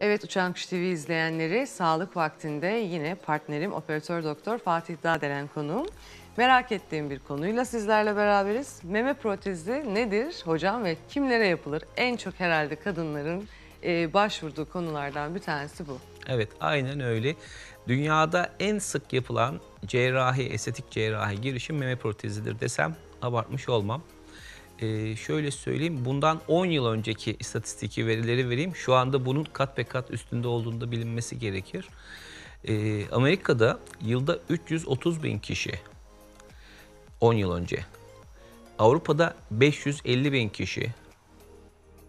Evet Uçan Kuş TV izleyenleri sağlık vaktinde yine partnerim operatör doktor Fatih Dağdelen konuğum. Merak ettiğim bir konuyla sizlerle beraberiz. Meme protezi nedir hocam ve kimlere yapılır? En çok herhalde kadınların e, başvurduğu konulardan bir tanesi bu. Evet aynen öyle. Dünyada en sık yapılan cerrahi, estetik cerrahi girişim meme protezidir desem abartmış olmam. Ee, şöyle söyleyeyim bundan 10 yıl önceki istatistiki verileri vereyim. Şu anda bunun kat be kat üstünde olduğunu da bilinmesi gerekir. Ee, Amerika'da yılda 330 bin kişi 10 yıl önce. Avrupa'da 550 bin kişi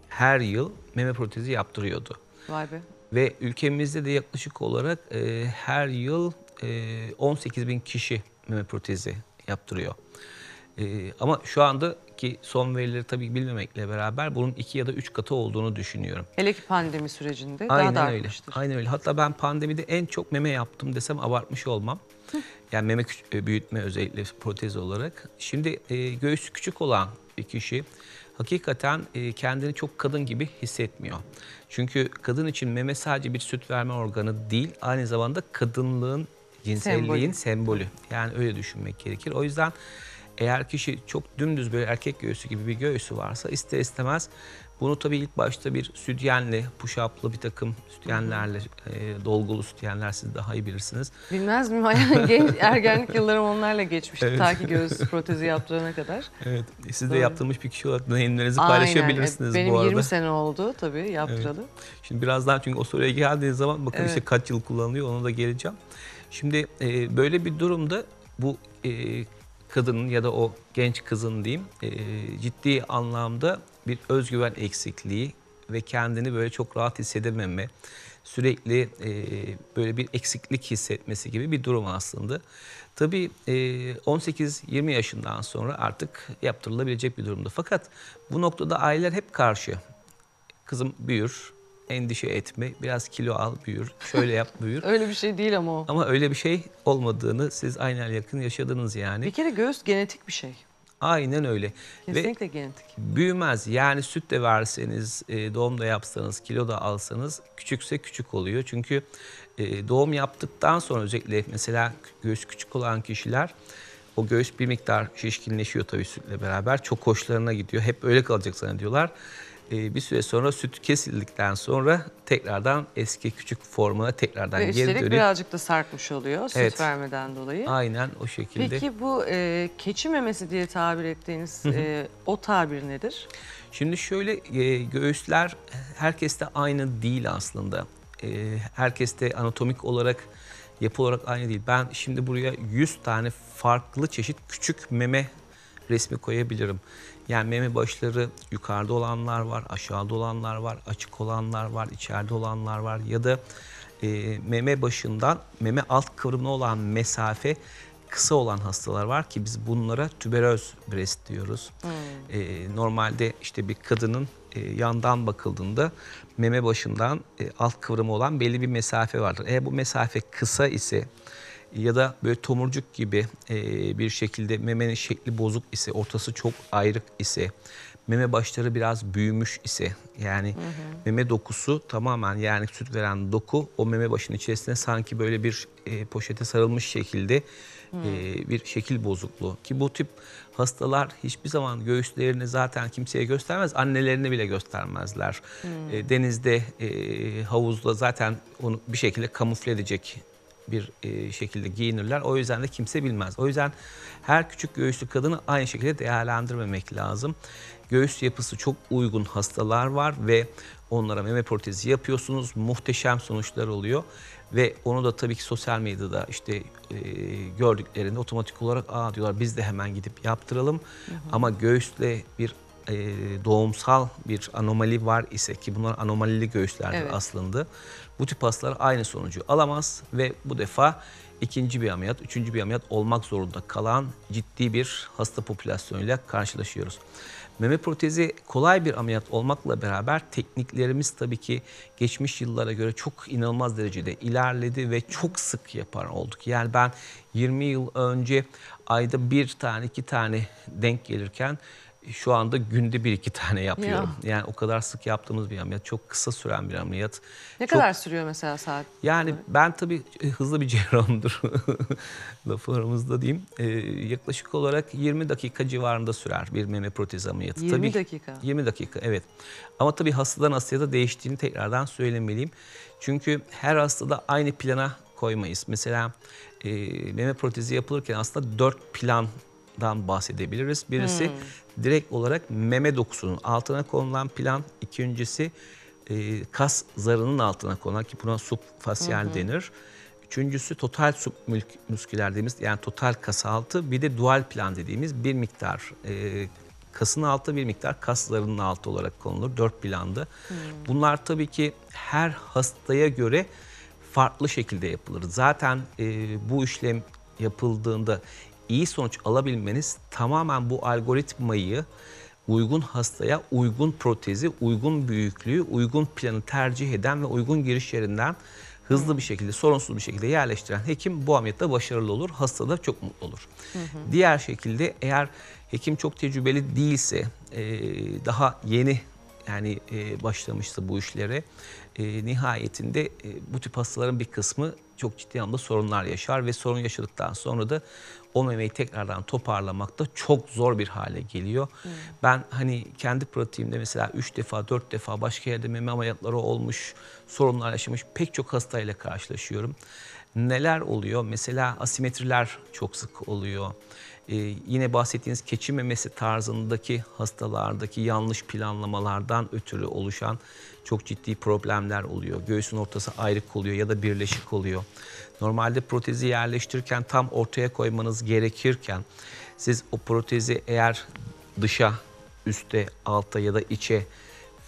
her yıl meme protezi yaptırıyordu. Vay be. Ve ülkemizde de yaklaşık olarak e, her yıl e, 18 bin kişi meme protezi yaptırıyor. E, ama şu andaki son verileri tabii bilmemekle beraber bunun iki ya da üç katı olduğunu düşünüyorum. Hele ki pandemi sürecinde Aynen daha da öyle. artmıştır. Aynen öyle. Hatta ben pandemide en çok meme yaptım desem abartmış olmam. Yani meme e, büyütme özellikle protez olarak. Şimdi e, göğsü küçük olan bir kişi hakikaten e, kendini çok kadın gibi hissetmiyor. Çünkü kadın için meme sadece bir süt verme organı değil, aynı zamanda kadınlığın, cinselliğin Sembolü. sembolü. Yani öyle düşünmek gerekir. O yüzden eğer kişi çok dümdüz böyle erkek göğsü gibi bir göğsü varsa ister istemez bunu tabii ilk başta bir sütyenle, push-up'lı bir takım sütyenlerle, e, dolgulu sütyenler siz daha iyi bilirsiniz. Bilmez miyim? Genç, ergenlik yıllarım onlarla geçmişti ta ki göğüs protezi yaptırana kadar. Evet, siz de Doğru. yaptırmış bir kişi olarak deneyimlerinizi Aynen. paylaşabilirsiniz Benim bu arada. 20 sene oldu tabii yaptıralı. Şimdi birazdan çünkü o soruya geldiğiniz zaman bakın Evet. işte kaç yıl kullanılıyor ona da geleceğim. Şimdi e, böyle bir durumda bu e, kadının ya da o genç kızın diyeyim e, ciddi anlamda bir özgüven eksikliği ve kendini böyle çok rahat hissedememe, sürekli e, böyle bir eksiklik hissetmesi gibi bir durum aslında. Tabii e, 18-20 yaşından sonra artık yaptırılabilecek bir durumda. Fakat bu noktada aileler hep karşı kızım büyür, endişe etme, biraz kilo al, büyür, şöyle yap, büyür. Öyle bir şey değil ama o. Ama öyle bir şey olmadığını siz aynen yakın yaşadınız yani. Bir kere göğüs genetik bir şey. Aynen öyle. Ve Kesinlikle genetik. büyümez. Yani süt de verseniz, e, doğum da yapsanız, kilo da alsanız küçükse küçük oluyor. Çünkü e, doğum yaptıktan sonra özellikle mesela göğüs küçük olan kişiler o göğüs bir miktar şişkinleşiyor tabii sütle beraber. Çok hoşlarına gidiyor. Hep öyle kalacak zannediyorlar. E, bir süre sonra süt kesildikten sonra tekrardan eski küçük formuna tekrardan Ve geri dönüp birazcık da sarkmış oluyor süt Evet. vermeden dolayı. aynen o şekilde. Peki bu e, keçi memesi diye tabir ettiğiniz e, o tabir nedir? Şimdi şöyle e, göğüsler herkeste aynı değil aslında. E, herkeste anatomik olarak yapı olarak aynı değil. Ben şimdi buraya 100 tane farklı çeşit küçük meme resmi koyabilirim. Yani meme başları yukarıda olanlar var, aşağıda olanlar var, açık olanlar var, içeride olanlar var ya da e, meme başından meme alt kıvrımına olan mesafe kısa olan hastalar var ki biz bunlara tüberöz breast diyoruz. E, normalde işte bir kadının e, yandan bakıldığında meme başından e, alt kıvrımı olan belli bir mesafe vardır. Eğer bu mesafe kısa ise ya da böyle tomurcuk gibi e, bir şekilde memenin şekli bozuk ise, ortası çok ayrık ise, meme başları biraz büyümüş ise yani meme dokusu tamamen yani süt veren doku o meme başının içerisine sanki böyle bir e, poşete sarılmış şekilde e, bir şekil bozukluğu. Ki bu tip hastalar hiçbir zaman göğüslerini zaten kimseye göstermez annelerine bile göstermezler. E, denizde e, havuzda zaten onu bir şekilde kamufle edecek bir e, şekilde giyinirler. O yüzden de kimse bilmez. O yüzden her küçük göğüslü kadını aynı şekilde değerlendirmemek lazım. Göğüs yapısı çok uygun hastalar var ve onlara meme protezi yapıyorsunuz. Muhteşem sonuçlar oluyor. Ve onu da tabii ki sosyal medyada işte e, gördüklerinde otomatik olarak aa diyorlar biz de hemen gidip yaptıralım. Ama göğüsle bir e, doğumsal bir anomali var ise ki bunlar anomalili göğüslerdir Evet. aslında. Bu tip hastalar aynı sonucu alamaz ve bu defa ikinci bir ameliyat, üçüncü bir ameliyat olmak zorunda kalan ciddi bir hasta popülasyonuyla karşılaşıyoruz. Meme protezi kolay bir ameliyat olmakla beraber tekniklerimiz tabii ki geçmiş yıllara göre çok inanılmaz derecede ilerledi ve çok sık yapar olduk. Yani ben 20 yıl önce ayda bir tane iki tane denk gelirken şu anda günde bir iki tane yapıyorum. Yani o kadar sık yaptığımız bir ameliyat. Çok kısa süren bir ameliyat. Ne Çok- kadar sürüyor mesela saat? Yani ben tabii e, hızlı bir cerrahımdır. Lafı aramızda diyeyim. Ee, yaklaşık olarak 20 dakika civarında sürer bir meme protezi ameliyatı. 20 tabii, dakika. 20 dakika evet. Ama tabii hastadan hastaya da değiştiğini tekrardan söylemeliyim. Çünkü her hastada aynı plana koymayız. Mesela e, meme protezi yapılırken aslında 4 plandan bahsedebiliriz. Birisi Hmm. direkt olarak meme dokusunun altına konulan plan. İkincisi e, kas zarının altına konulan ki buna subfasyal denir. Üçüncüsü total submüsküler dediğimiz yani total kas altı bir de dual plan dediğimiz bir miktar e, kasın altı bir miktar kaslarının altı olarak konulur. Dört planda. Bunlar tabii ki her hastaya göre farklı şekilde yapılır. Zaten e, bu işlem yapıldığında iyi sonuç alabilmeniz tamamen bu algoritmayı uygun hastaya uygun protezi, uygun büyüklüğü, uygun planı tercih eden ve uygun giriş yerinden hızlı bir şekilde, sorunsuz bir şekilde yerleştiren hekim bu ameliyatta başarılı olur. Hasta da çok mutlu olur. Diğer şekilde eğer hekim çok tecrübeli değilse, e, daha yeni yani e, başlamışsa bu işlere e, nihayetinde bu tip hastaların bir kısmı çok ciddi anlamda sorunlar yaşar ve sorun yaşadıktan sonra da o memeyi tekrardan toparlamakta çok zor bir hale geliyor. Ben hani kendi pratiğimde mesela 3 defa 4 defa başka yerde meme ameliyatları olmuş, sorunlar yaşamış pek çok hastayla karşılaşıyorum. Neler oluyor? Mesela asimetriler çok sık oluyor. Ee, yine bahsettiğiniz keçi memesi tarzındaki hastalardaki yanlış planlamalardan ötürü oluşan çok ciddi problemler oluyor. Göğsün ortası ayrık oluyor ya da birleşik oluyor. Normalde protezi yerleştirirken tam ortaya koymanız gerekirken siz o protezi eğer dışa, üste, alta ya da içe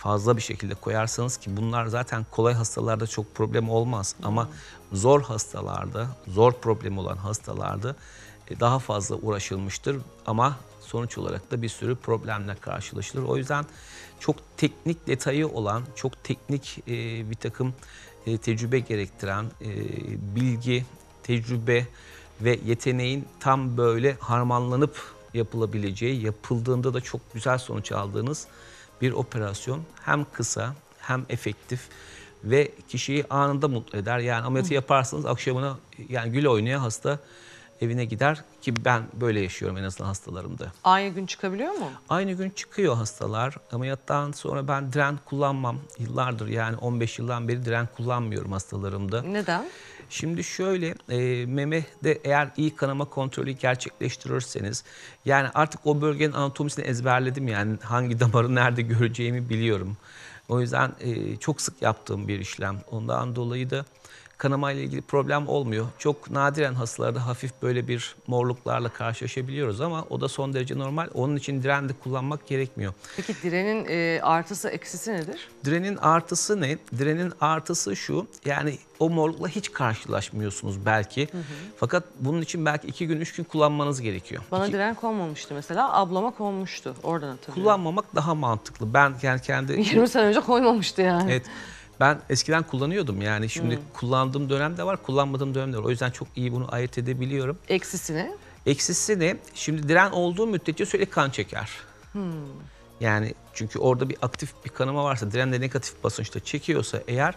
fazla bir şekilde koyarsanız ki bunlar zaten kolay hastalarda çok problem olmaz ama zor hastalarda, zor problemi olan hastalarda e, daha fazla uğraşılmıştır ama sonuç olarak da bir sürü problemle karşılaşılır. O yüzden çok teknik detayı olan, çok teknik e, bir takım e, tecrübe gerektiren bilgi, tecrübe ve yeteneğin tam böyle harmanlanıp yapılabileceği, yapıldığında da çok güzel sonuç aldığınız bir operasyon. Hem kısa hem efektif ve kişiyi anında mutlu eder. Yani ameliyatı yaparsanız akşamına yani gül oynaya hasta evine gider ki ben böyle yaşıyorum en azından hastalarımda. Aynı gün çıkabiliyor mu? Aynı gün çıkıyor hastalar. Ameliyattan sonra ben diren kullanmam. Yıllardır yani 15 yıldan beri diren kullanmıyorum hastalarımda. Neden? Şimdi şöyle e, memede eğer iyi kanama kontrolü gerçekleştirirseniz yani artık o bölgenin anatomisini ezberledim yani hangi damarı nerede göreceğimi biliyorum. O yüzden e, çok sık yaptığım bir işlem. Ondan dolayı da kanama ile ilgili problem olmuyor. Çok nadiren hastalarda hafif böyle bir morluklarla karşılaşabiliyoruz ama o da son derece normal. Onun için diren de kullanmak gerekmiyor. Peki direnin e, artısı eksisi nedir? Direnin artısı ne? Direnin artısı şu. Yani o morlukla hiç karşılaşmıyorsunuz belki. Fakat bunun için belki iki gün, üç gün kullanmanız gerekiyor. Bana İki- diren konmamıştı mesela. Ablama konmuştu. Oradan hatırlıyorum. kullanmamak daha mantıklı. Ben yani kendi 20 sene önce koymamıştı yani. evet ben eskiden kullanıyordum yani şimdi kullandığım dönem de var, kullanmadığım dönem de var. O yüzden çok iyi bunu ayırt edebiliyorum. Eksisini Eksisi ne? Şimdi diren olduğu müddetçe sürekli kan çeker. Yani çünkü orada bir aktif bir kanama varsa, diren de negatif basınçta çekiyorsa eğer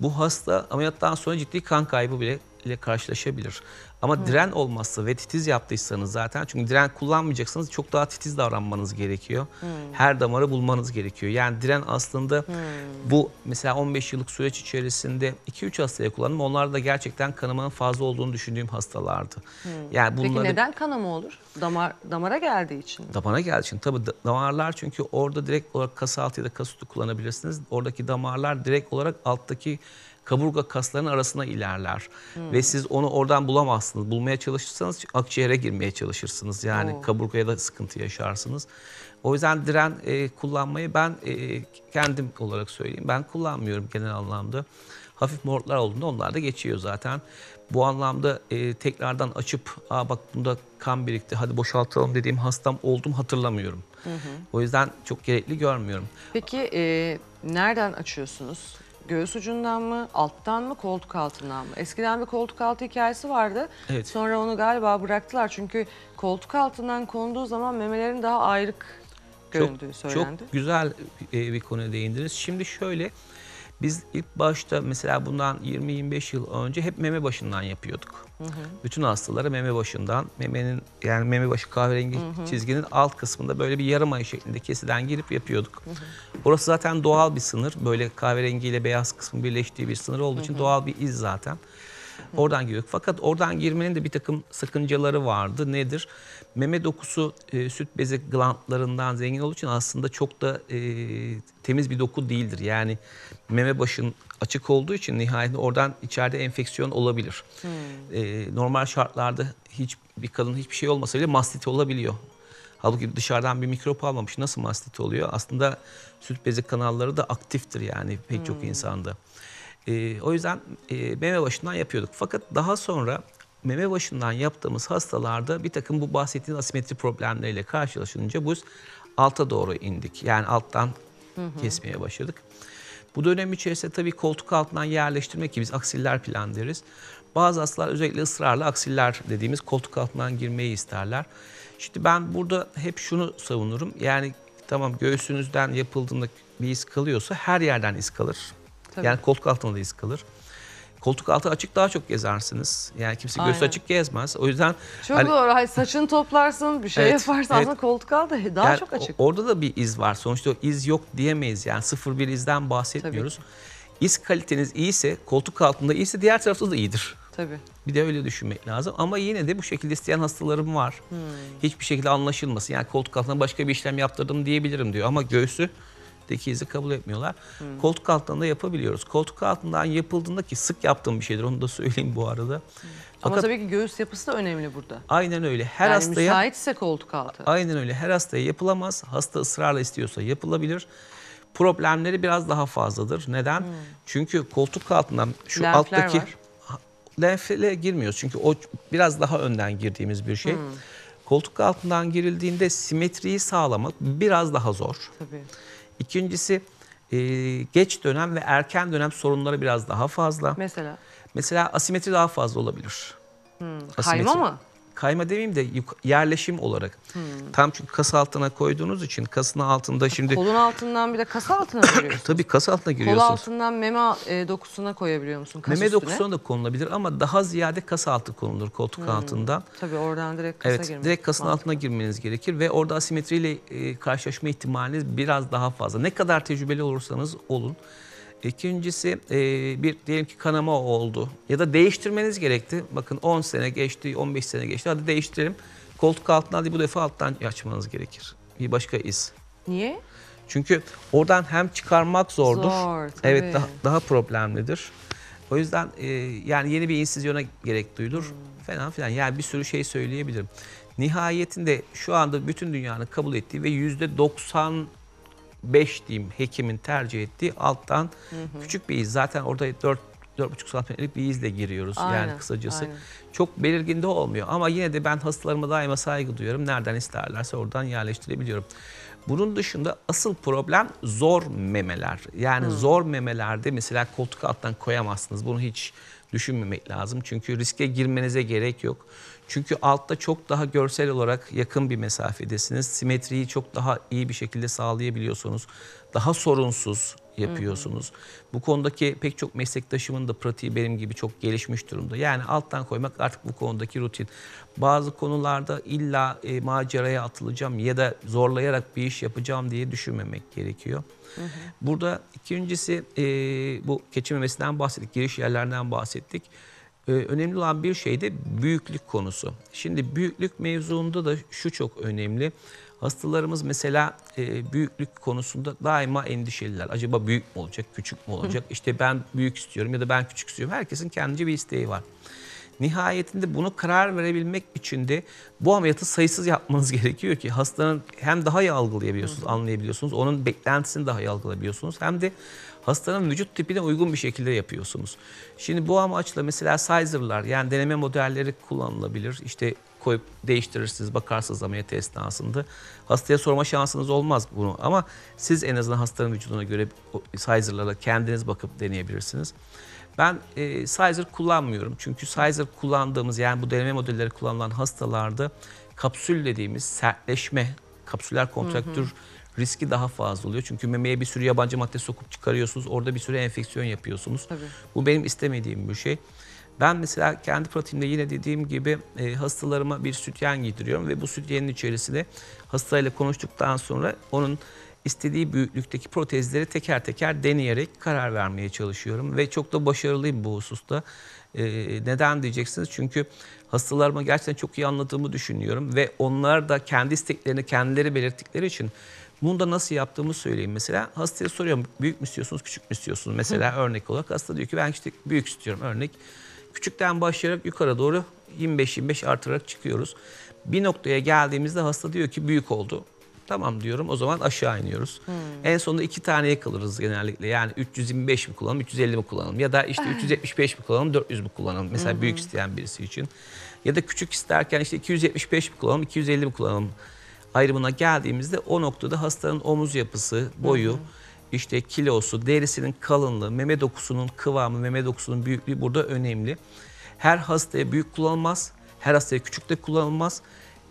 bu hasta ameliyattan sonra ciddi kan kaybı bile ile karşılaşabilir. Ama diren olmazsa ve titiz yaptıysanız zaten çünkü diren kullanmayacaksanız çok daha titiz davranmanız gerekiyor. Her damarı bulmanız gerekiyor. Yani diren aslında bu mesela 15 yıllık süreç içerisinde 2-3 hastaya kullandım. Onlar da gerçekten kanamanın fazla olduğunu düşündüğüm hastalardı. Yani Peki bunları neden kanama olur? Damar damara geldiği için. Damara geldiği için tabii da- damarlar çünkü orada direkt olarak kas altı ya da kas üstü kullanabilirsiniz. Oradaki damarlar direkt olarak alttaki kaburga kaslarının arasına ilerler. Ve siz onu oradan bulamazsınız. Bulmaya çalışırsanız akciğere girmeye çalışırsınız. Yani Oo. kaburgaya da sıkıntı yaşarsınız. O yüzden diren e, kullanmayı ben e, kendim olarak söyleyeyim. Ben kullanmıyorum genel anlamda. Hafif morluklar olduğunda onlar da geçiyor zaten. Bu anlamda e, tekrardan açıp Aa bak bunda kan birikti hadi boşaltalım dediğim hastam oldum hatırlamıyorum. O yüzden çok gerekli görmüyorum. Peki e, nereden açıyorsunuz? Göğüs ucundan mı, alttan mı, koltuk altından mı? Eskiden bir koltuk altı hikayesi vardı. Evet. Sonra onu galiba bıraktılar çünkü koltuk altından konduğu zaman memelerin daha ayrık göründüğü söylendi. Çok güzel bir konuya değindiniz. Şimdi şöyle biz ilk başta mesela bundan 20-25 yıl önce hep meme başından yapıyorduk. Bütün hastalara meme başından, memenin yani meme başı kahverengi çizginin alt kısmında böyle bir yarım ay şeklinde kesiden girip yapıyorduk. Orası zaten doğal bir sınır. Böyle kahverengi ile beyaz kısmın birleştiği bir sınır olduğu için doğal bir iz zaten. Oradan giriyorduk. Fakat oradan girmenin de bir takım sakıncaları vardı. Nedir? Meme dokusu e, süt bezi glandlarından zengin olduğu için aslında çok da e, temiz bir doku değildir. Yani meme başın açık olduğu için nihayetinde oradan içeride enfeksiyon olabilir. E, normal şartlarda hiç bir kadın hiçbir şey olmasa bile mastiti olabiliyor. Halbuki dışarıdan bir mikrop almamış nasıl mastit oluyor? Aslında süt bezi kanalları da aktiftir yani pek çok insanda. Ee, o yüzden e, meme başından yapıyorduk. Fakat daha sonra meme başından yaptığımız hastalarda bir takım bu bahsettiğiniz asimetri problemleriyle karşılaşınca biz alta doğru indik. Yani alttan kesmeye başladık. Bu dönem içerisinde tabii koltuk altından yerleştirmek ki biz aksiller plan deriz. Bazı hastalar özellikle ısrarla aksiller dediğimiz koltuk altından girmeyi isterler. Şimdi ben burada hep şunu savunurum. Yani tamam göğsünüzden yapıldığında bir iz kalıyorsa her yerden iz kalır. Tabii. Yani koltuk altında da iz kalır. Koltuk altı açık daha çok gezersiniz. Yani kimse göğsü açık gezmez. O yüzden Çok hani- doğru. Hayır, saçını toplarsın, bir şey Evet, yaparsın. evet. Aslında koltuk altı daha yani çok açık. orada da bir iz var. Sonuçta o iz yok diyemeyiz. Yani sıfır bir izden bahsetmiyoruz. İz kaliteniz iyiyse, koltuk altında iyiyse diğer tarafta da iyidir. Tabii. Bir de öyle düşünmek lazım. Ama yine de bu şekilde isteyen hastalarım var. Hmm. Hiçbir şekilde anlaşılmasın. Yani koltuk altına başka bir işlem yaptırdım diyebilirim diyor. Ama göğsü deki izi kabul etmiyorlar. Hmm. Koltuk altından da yapabiliyoruz. Koltuk altından yapıldığında ki sık yaptığım bir şeydir. Onu da söyleyeyim bu arada. Ama Fakat tabii ki göğüs yapısı da önemli burada. aynen öyle. Her yani hastaya müsaitse koltuk altı. Aynen öyle. Her hastaya yapılamaz. Hasta ısrarla istiyorsa yapılabilir. Problemleri biraz daha fazladır. Neden? Çünkü koltuk altından şu Hmm. Lenfler alttaki var. lenfle girmiyoruz. Çünkü o biraz daha önden girdiğimiz bir şey. Hmm. Koltuk altından girildiğinde simetriyi sağlamak biraz daha zor. Tabii. İkincisi e, geç dönem ve erken dönem sorunları biraz daha fazla. Mesela Mesela asimetri daha fazla olabilir. kayma Asimetri. mı? Kayma demeyeyim de yerleşim olarak. Hmm. Tam çünkü kas altına koyduğunuz için kasın altında şimdi Kolun altından bir de kas altına mı giriyorsun? tabii kas altına Kol giriyorsunuz. altından meme e, dokusuna koyabiliyor musun? Kas Meme üstüne? dokusuna da konulabilir ama daha ziyade kas altı konulur koltuk altından. Tabii oradan direkt kasa Evet, girmek. direkt kasın mantıklı. altına girmeniz gerekir ve orada asimetriyle e, karşılaşma ihtimaliniz biraz daha fazla. Ne kadar tecrübeli olursanız olun. İkincisi e, bir diyelim ki kanama oldu ya da değiştirmeniz gerekti. Bakın 10 sene geçti, 15 sene geçti. Hadi değiştirelim. Koltuk altından hadi bu defa alttan açmanız gerekir. Bir başka iz. Niye? Çünkü oradan hem çıkarmak zordur. Zor, tabii. evet daha, daha problemlidir. O yüzden e, yani yeni bir insizyona gerek duyulur Hmm. falan filan. Yani bir sürü şey söyleyebilirim. Nihayetinde şu anda bütün dünyanın kabul ettiği ve yüzde 95 diyeyim hekimin tercih ettiği alttan küçük bir iz. Zaten orada 4 4,5 santimetrelik bir izle giriyoruz yani Aynen, kısacası. aynen. Çok belirgin de olmuyor ama yine de ben hastalarıma daima saygı duyuyorum. Nereden isterlerse oradan yerleştirebiliyorum. Bunun dışında asıl problem zor memeler. Yani zor memelerde mesela koltuk alttan koyamazsınız. Bunu hiç düşünmemek lazım. Çünkü riske girmenize gerek yok. Çünkü altta çok daha görsel olarak yakın bir mesafedesiniz. Simetriyi çok daha iyi bir şekilde sağlayabiliyorsunuz. Daha sorunsuz yapıyorsunuz. Bu konudaki pek çok meslektaşımın da pratiği benim gibi çok gelişmiş durumda. Yani alttan koymak artık bu konudaki rutin. Bazı konularda illa e, maceraya atılacağım ya da zorlayarak bir iş yapacağım diye düşünmemek gerekiyor. Burada ikincisi e, bu keçi memesinden bahsettik, giriş yerlerinden bahsettik. Ee, önemli olan bir şey de büyüklük konusu. Şimdi büyüklük mevzuunda da şu çok önemli. Hastalarımız mesela e, büyüklük konusunda daima endişeliler. Acaba büyük mü olacak, küçük mü olacak? İşte ben büyük istiyorum ya da ben küçük istiyorum. Herkesin kendince bir isteği var. Nihayetinde bunu karar verebilmek için de bu ameliyatı sayısız yapmanız gerekiyor ki hastanın hem daha iyi algılayabiliyorsunuz, anlayabiliyorsunuz. Onun beklentisini daha iyi algılayabiliyorsunuz. Hem de hastanın vücut tipine uygun bir şekilde yapıyorsunuz. Şimdi bu amaçla mesela sizer'lar yani deneme modelleri kullanılabilir. İşte koyup değiştirirsiniz, bakarsınız ameliyat esnasında. Hastaya sorma şansınız olmaz bunu ama siz en azından hastanın vücuduna göre sizer'lara kendiniz bakıp deneyebilirsiniz. Ben e, Sizer kullanmıyorum. Çünkü Sizer kullandığımız yani bu deneme modelleri kullanılan hastalarda kapsül dediğimiz sertleşme, kapsüler kontraktür riski daha fazla oluyor. Çünkü memeye bir sürü yabancı madde sokup çıkarıyorsunuz. Orada bir sürü enfeksiyon yapıyorsunuz. Tabii. Bu benim istemediğim bir şey. Ben mesela kendi pratiğimde yine dediğim gibi e, hastalarıma bir sütyen giydiriyorum ve bu sütyenin içerisine hastayla konuştuktan sonra onun istediği büyüklükteki protezleri teker teker deneyerek karar vermeye çalışıyorum ve çok da başarılıyım bu hususta. E, neden diyeceksiniz? Çünkü hastalarıma gerçekten çok iyi anladığımı düşünüyorum ve onlar da kendi isteklerini kendileri belirttikleri için bunu da nasıl yaptığımı söyleyeyim. Mesela hastaya soruyorum büyük mü istiyorsunuz küçük mü istiyorsunuz? Mesela örnek olarak hasta diyor ki ben işte büyük istiyorum örnek. Küçükten başlayarak yukarı doğru 25-25 artırarak çıkıyoruz. Bir noktaya geldiğimizde hasta diyor ki büyük oldu. Tamam diyorum o zaman aşağı iniyoruz. En sonunda iki taneye kalırız genellikle. Yani 325 mi kullanalım, 350 mi kullanalım? Ya da işte 375 mi kullanalım, 400 mü kullanalım? Mesela büyük isteyen birisi için. Ya da küçük isterken işte 275 mi kullanalım, 250 mi kullanalım? Ayrımına geldiğimizde o noktada hastanın omuz yapısı, boyu, işte kilosu, derisinin kalınlığı, meme dokusunun kıvamı, meme dokusunun büyüklüğü burada önemli. Her hastaya büyük kullanılmaz, her hastaya küçük de kullanılmaz.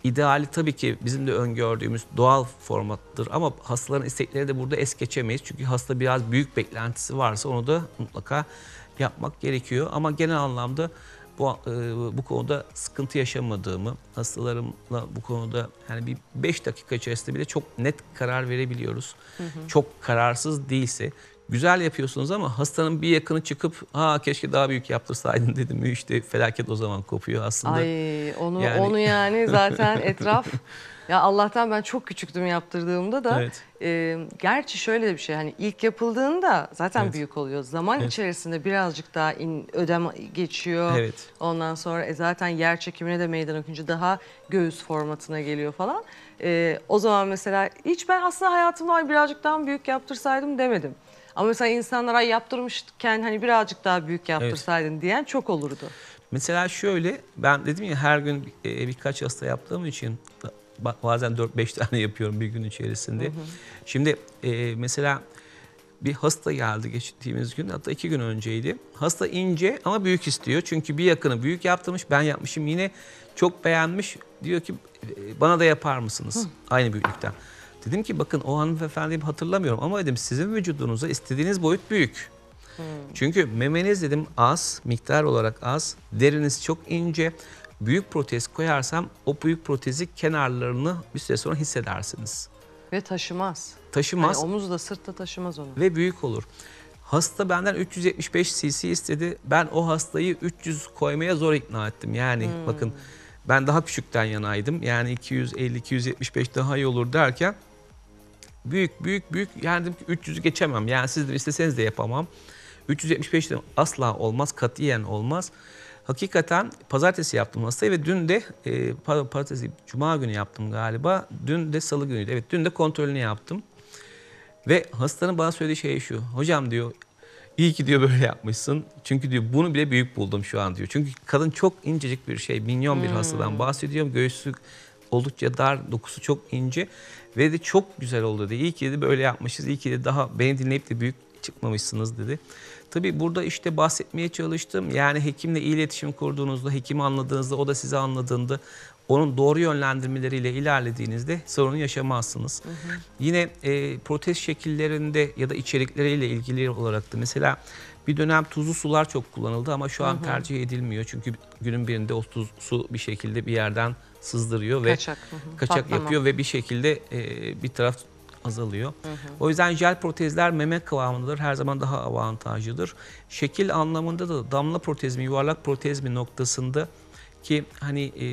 İdeali tabii ki bizim de öngördüğümüz doğal formattır ama hastaların istekleri de burada es geçemeyiz. Çünkü hasta biraz büyük beklentisi varsa onu da mutlaka yapmak gerekiyor. Ama genel anlamda bu, e, bu konuda sıkıntı yaşamadığımı, hastalarımla bu konuda yani bir 5 dakika içerisinde bile çok net karar verebiliyoruz. Çok kararsız değilse güzel yapıyorsunuz ama hastanın bir yakını çıkıp ha keşke daha büyük yaptırsaydın dedim mi işte felaket o zaman kopuyor aslında. Ay onu Yani- onu yani zaten etraf ya Allah'tan ben çok küçüktüm yaptırdığımda da. Evet. e, gerçi şöyle de bir şey hani ilk yapıldığında zaten Evet. büyük oluyor. Zaman Evet. içerisinde birazcık daha in, ödem geçiyor. Evet. Ondan sonra e, zaten yer çekimine de meydan okuyunca daha göğüs formatına geliyor falan. E, o zaman mesela hiç ben aslında hayatımda "Ay, birazcık daha büyük yaptırsaydım demedim. Ama mesela insanlara yaptırmışken hani birazcık daha büyük yaptırsaydın diyen çok olurdu. Mesela şöyle ben dedim ya her gün e, birkaç hasta yaptığım için ba- bazen 4-5 tane yapıyorum bir gün içerisinde. Şimdi e, mesela bir hasta geldi geçtiğimiz gün hatta iki gün önceydi. Hasta ince ama büyük istiyor. Çünkü bir yakını büyük yaptırmış ben yapmışım yine çok beğenmiş. Diyor ki "E, bana da yapar mısınız aynı büyüklükten. Dedim ki bakın o hanımefendiyi hatırlamıyorum ama dedim sizin vücudunuza istediğiniz boyut büyük. Çünkü memeniz dedim az, miktar olarak az, deriniz çok ince. Büyük protez koyarsam o büyük protezi kenarlarını bir süre sonra hissedersiniz. Ve taşımaz. Taşımaz Yani omuz da sırt da taşımaz onu. ve büyük olur. Hasta benden 375 cc istedi. Ben o hastayı 300 koymaya zor ikna ettim. Yani bakın ben daha küçükten yanaydım. Yani 250 275 daha iyi olur derken büyük büyük büyük yani dedim ki 300'ü geçemem. Yani siz de isteseniz de yapamam. 375 de asla olmaz, katiyen olmaz. Hakikaten pazartesi yaptım hastayı ve dün de e, pazartesi cuma günü yaptım galiba. Dün de salı günüydü. Evet dün de kontrolünü yaptım. Ve hastanın bana söylediği şey şu. Hocam diyor iyi ki diyor böyle yapmışsın. Çünkü diyor bunu bile büyük buldum şu an diyor. Çünkü kadın çok incecik bir şey. Minyon bir hastadan bahsediyorum. Göğsü oldukça dar, dokusu çok ince. Ve de çok güzel oldu dedi. İyi ki de böyle yapmışız. İyi ki de daha beni dinleyip de büyük çıkmamışsınız dedi. Tabii burada işte bahsetmeye çalıştım. Yani hekimle iyi iletişim kurduğunuzda, hekimi anladığınızda, o da sizi anladığında onun doğru yönlendirmeleriyle ilerlediğinizde sorun yaşamazsınız. Yine e, protez şekillerinde ya da içerikleriyle ilgili olarak da mesela bir dönem tuzlu sular çok kullanıldı ama şu an tercih edilmiyor. Çünkü günün birinde o tuz su bir şekilde bir yerden sızdırıyor ve Kaçak. hı hı. kaçak Patlama. yapıyor ve bir şekilde e, bir taraf azalıyor. O yüzden jel protezler meme kıvamındadır. Her zaman daha avantajlıdır. Şekil anlamında da damla protez mi, yuvarlak protez mi noktasında ki hani e,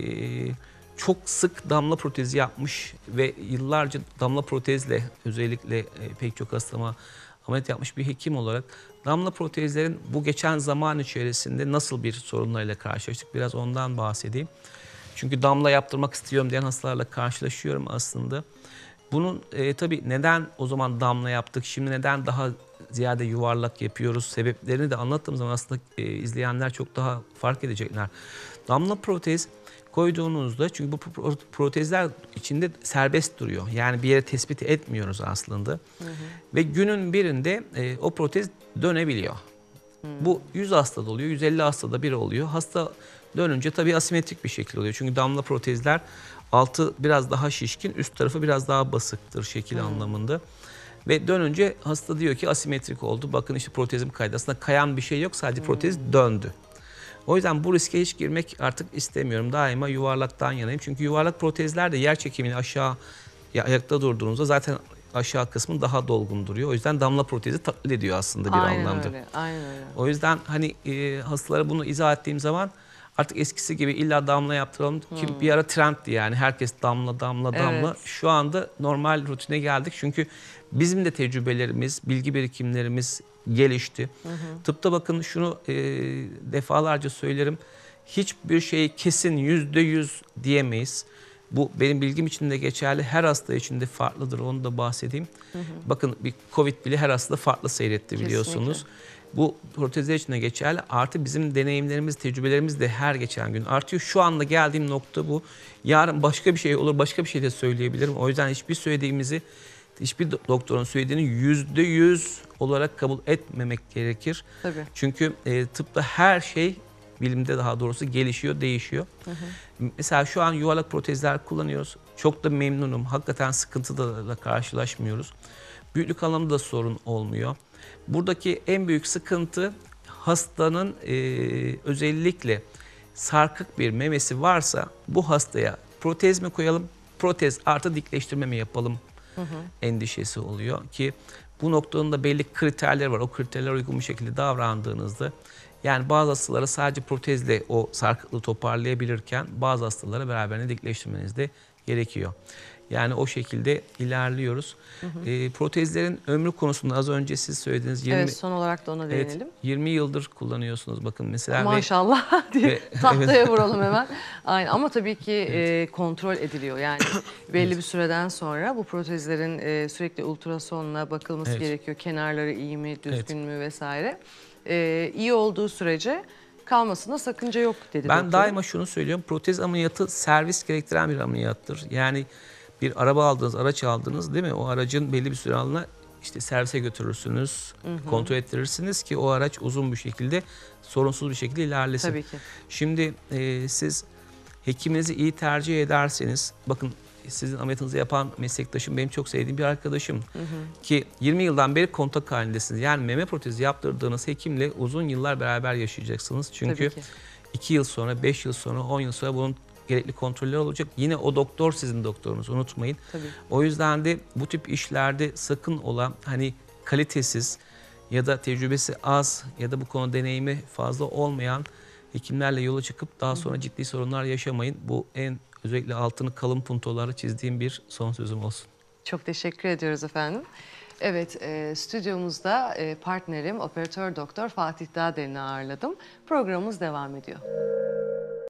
çok sık damla protezi yapmış ve yıllarca damla protezle özellikle e, pek çok hastama ameliyat yapmış bir hekim olarak damla protezlerin bu geçen zaman içerisinde nasıl bir sorunlarla karşılaştık biraz ondan bahsedeyim. Çünkü damla yaptırmak istiyorum diyen hastalarla karşılaşıyorum aslında. Bunun e, tabii neden o zaman damla yaptık, şimdi neden daha ziyade yuvarlak yapıyoruz sebeplerini de anlattığım zaman aslında e, izleyenler çok daha fark edecekler. Damla protez koyduğunuzda çünkü bu pro- protezler içinde serbest duruyor. Yani bir yere tespit etmiyoruz aslında. Ve günün birinde e, o protez dönebiliyor. Bu 100 hastada oluyor, 150 hastada bir oluyor. Hasta dönünce tabii asimetrik bir şekil oluyor. Çünkü damla protezler altı biraz daha şişkin, üst tarafı biraz daha basıktır şekil anlamında. Ve dönünce hasta diyor ki asimetrik oldu. Bakın işte protezim kaydı. Aslında kayan bir şey yok. Sadece protez döndü. O yüzden bu riske hiç girmek artık istemiyorum. Daima yuvarlaktan yanayım. Çünkü yuvarlak protezler de yer çekimini aşağı ya- ayakta durduğunuzda zaten aşağı kısmı daha dolgun duruyor. O yüzden damla protezi taklit ediyor aslında bir aynen anlamda. öyle. Aynen öyle. O yüzden hani e, hastalara bunu izah ettiğim zaman artık eskisi gibi illa damla yaptıralım ki bir ara trendti yani herkes damla damla damla. Evet. Şu anda normal rutine geldik çünkü bizim de tecrübelerimiz, bilgi birikimlerimiz gelişti. Tıpta bakın şunu e, defalarca söylerim. Hiçbir şeyi kesin yüzde yüz diyemeyiz. Bu benim bilgim için de geçerli. Her hasta için de farklıdır. Onu da bahsedeyim. Bakın bir Covid bile her hastada farklı seyretti biliyorsunuz. Kesinlikle. Bu protezler için de geçerli. Artı bizim deneyimlerimiz, tecrübelerimiz de her geçen gün artıyor. Şu anda geldiğim nokta bu. Yarın başka bir şey olur, başka bir şey de söyleyebilirim. O yüzden hiçbir söylediğimizi, hiçbir do- doktorun söylediğini yüzde yüz olarak kabul etmemek gerekir. Tabii. Çünkü e, tıpta her şey bilimde daha doğrusu gelişiyor, değişiyor. Mesela şu an yuvarlak protezler kullanıyoruz. Çok da memnunum. Hakikaten sıkıntıda da karşılaşmıyoruz. Büyüklük anlamında da sorun olmuyor. Buradaki en büyük sıkıntı hastanın e, özellikle sarkık bir memesi varsa bu hastaya protez mi koyalım, protez artı dikleştirme mi yapalım endişesi oluyor ki bu noktanın da belli kriterleri var. O kriterlere uygun bir şekilde davrandığınızda yani bazı hastalara sadece protezle o sarkıklığı toparlayabilirken bazı hastalara beraberinde dikleştirmeniz de gerekiyor. Yani o şekilde ilerliyoruz. Ee, protezlerin ömrü konusunda az önce siz söylediğiniz 20 Evet son olarak da ona evet, değinelim. 20 yıldır kullanıyorsunuz bakın mesela ve- Maşallah diye ve- tahtaya vuralım hemen. Aynen ama tabii ki e, kontrol ediliyor. Yani belli bir süreden sonra bu protezlerin e, sürekli ultrasonla bakılması Evet. gerekiyor. Kenarları iyi mi, düzgün mü vesaire. E, iyi olduğu sürece kalmasına sakınca yok dedi Ben doktorum. daima şunu söylüyorum. Protez ameliyatı servis gerektiren bir ameliyattır. Yani bir araba aldınız, araç aldınız değil mi? O aracın belli bir süre alına işte servise götürürsünüz, kontrol ettirirsiniz ki o araç uzun bir şekilde, sorunsuz bir şekilde ilerlesin. Tabii ki. Şimdi e, siz hekiminizi iyi tercih ederseniz, bakın sizin ameliyatınızı yapan meslektaşım benim çok sevdiğim bir arkadaşım ki 20 yıldan beri kontak halindesiniz. Yani meme protezi yaptırdığınız hekimle uzun yıllar beraber yaşayacaksınız. Çünkü Tabii ki. 2 yıl sonra, 5 yıl sonra, 10 yıl sonra bunun gerekli kontroller olacak. Yine o doktor sizin doktorunuz unutmayın. Tabii. O yüzden de bu tip işlerde sakın ola hani kalitesiz ya da tecrübesi az ya da bu konu deneyimi fazla olmayan hekimlerle yola çıkıp daha sonra ciddi sorunlar yaşamayın. Bu en özellikle altını kalın puntolarla çizdiğim bir son sözüm olsun. Çok teşekkür ediyoruz efendim. Evet, e, stüdyomuzda e, partnerim operatör doktor Fatih Dağdelen'i ağırladım. Programımız devam ediyor.